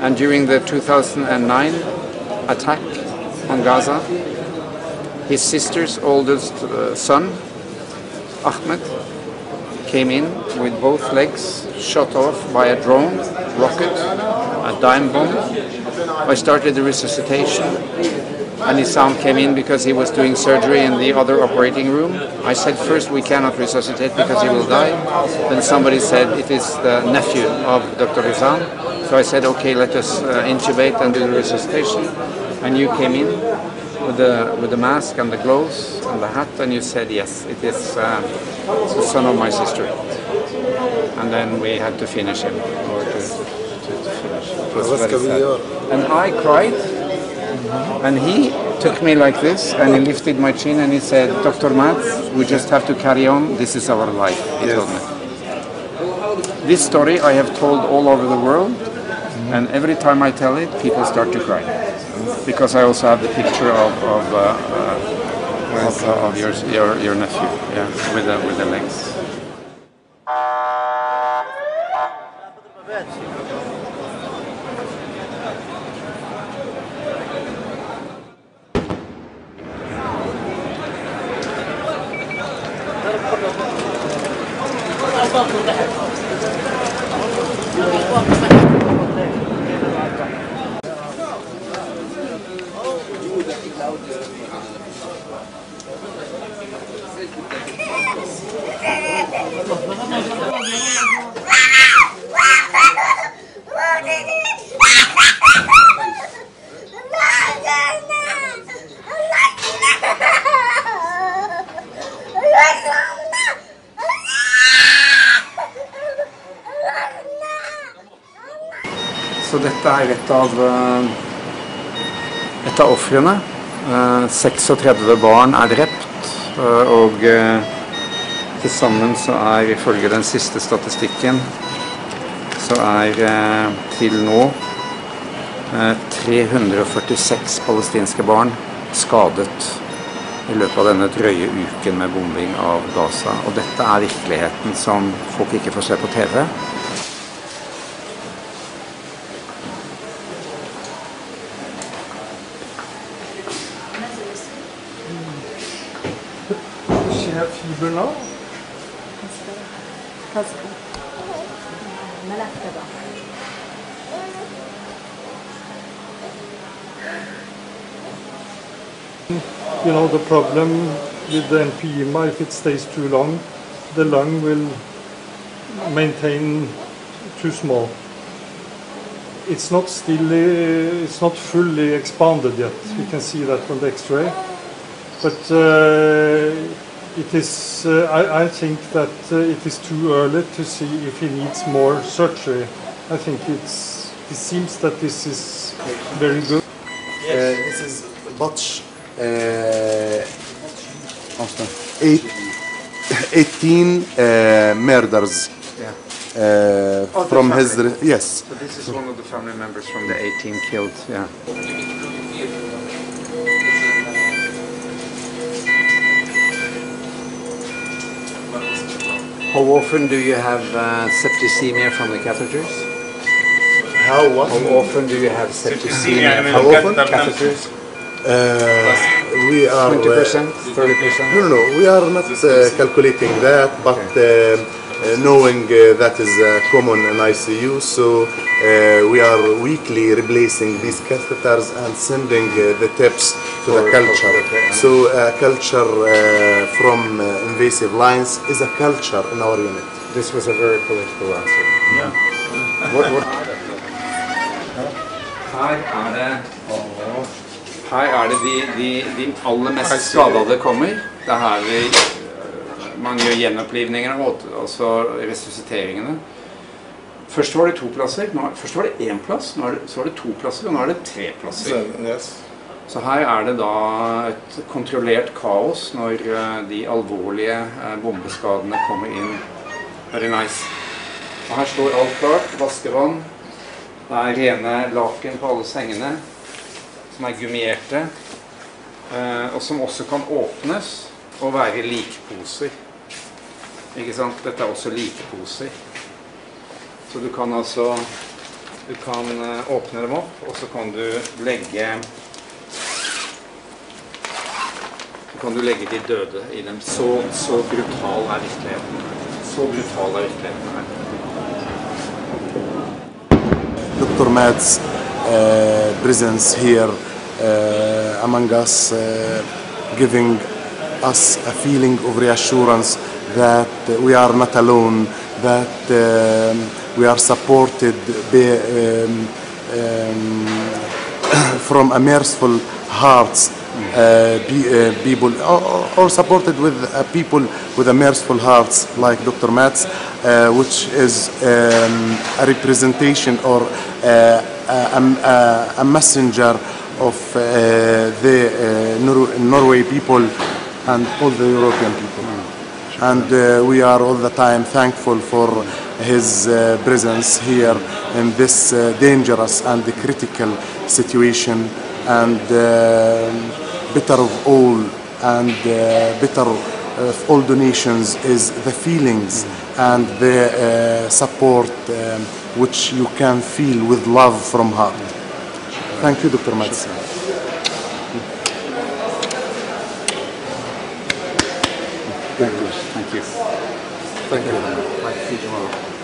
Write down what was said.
And during the 2009 attack on Gaza, his sister's oldest uh, son, Ahmed, came in with both legs shot off by a drone, rocket, a DIME bomb. I started the resuscitation and his son came in because he was doing surgery in the other operating room. I said first we cannot resuscitate because he will die. Then somebody said it is the nephew of Dr. Rizan. So I said okay let us uh, intubate and do the resuscitation. And you came in with the with the mask and the gloves and the hat and you said yes it is uh, the son of my sister. And then we had to finish him or to, to, to finish. It was very sad. And I cried and he took me like this and he lifted my chin and he said, Dr. Mads, we just have to carry on. This is our life, he Yes. told me. This story I have told all over the world and every time I tell it, people start to cry. Because I also have the picture of, of, uh, uh, of, uh, of your, your, your nephew yeah, with, the, with the legs. Så dette er et av, eh, et av ofrene. Eh, 36 barn er drept, eh, og eh, til sammen så er ifølge den siste statistikken så er eh, til nå eh, 346 palestinske barn skadet i løpet av denne drøye uken med bombing av Gaza. Og dette er virkeligheten som folk ikke får se på TV. Fever? You know the problem with the empyema, if it stays too long, the lung will maintain too small. It's not still, uh, it's not fully expanded yet. You can see that on the X-ray. But uh, it is, uh, I, I think that uh, it is too early to see if he needs more surgery. I think it's, it seems that this is very good. Uh, this is Butch. Uh, eight, 18 uh, murders Yeah. uh, Oh, from his. Yes. So this is one of the family members from the 18 killed. Yeah. How often do you have uh, septicemia from the catheters? How what? How often do you have septicemia How from often? catheters? Uh, we are. 20%, uh, 30%? No, no, no. We are not uh, calculating that, but uh, uh, knowing uh, that is uh, common in ICU, so uh, we are weekly replacing these catheters and sending uh, the tips to the culture. okay. So uh, culture uh, from uh, invasive lines is a culture in our unit. This was a very political answer. Yeah. What, what? Her er det Her er det de, de, de aller mest skadede kommer. Det er her vi man gjør gjenopplivninger og altså resusciteringene. Først var det to plasser, nå, først var det én plass, nå er det, så var det to plasser, og nå er det tre plasser. yes. Så her er det da et kontrollert kaos når eh, de alvorlige eh, bombeskadene kommer inn. Very nice. Og her står alt klart. Vaskevann. Det er rene laken på alle sengene, som er gummierte. eh, Og som også kan åpnes og være likposer. Ikke sant? Dette er også likeposer. Så du kan altså Du kan eh, åpne dem opp, og så kan du legge Så kan du legge de døde i dem. Så, så brutal er virkeligheten. Så brutal er virkeligheten her. Dr. Matt's uh, presence here uh, among us, uh, giving us a feeling of reassurance that we are not alone, that um, we are supported by, um, um, from a merciful hearts. Uh, be, uh, people or, or supported with uh, people with a merciful hearts like Dr. Mads, uh, which is um, a representation or uh, a, a, messenger of uh, the Nor- Norway people and all the European people. And uh, we are all the time thankful for his uh, presence here in this uh, dangerous and critical situation. And better of all, and better of all donations is the feelings and the uh, support um, which you can feel with love from heart. Thank you, Dr. Mads. Thank you. Thank you. Thank you.